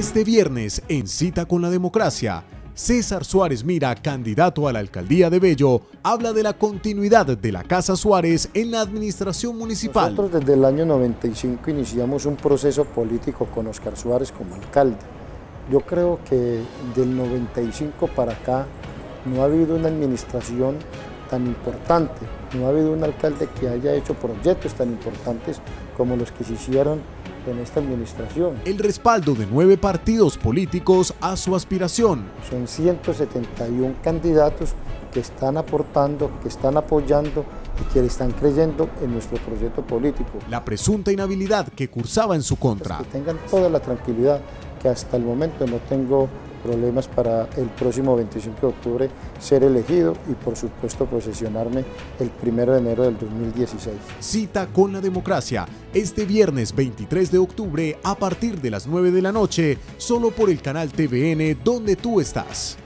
Este viernes, en Cita con la Democracia, César Suárez Mira, candidato a la alcaldía de Bello, habla de la continuidad de la Casa Suárez en la administración municipal. Nosotros desde el año 95 iniciamos un proceso político con Oscar Suárez como alcalde. Yo creo que del 95 para acá no ha habido una administración tan importante, no ha habido un alcalde que haya hecho proyectos tan importantes como los que se hicieron en esta administración. El respaldo de nueve partidos políticos a su aspiración. Son 171 candidatos que están aportando, que están apoyando y que están creyendo en nuestro proyecto político. La presunta inhabilidad que cursaba en su contra. que tengan toda la tranquilidad que hasta el momento no tengo problemas para el próximo 25 de octubre ser elegido y por supuesto posesionarme el 1 de enero del 2016. Cita con la democracia este viernes 23 de octubre a partir de las 9 de la noche, solo por el canal TVN donde tú estás.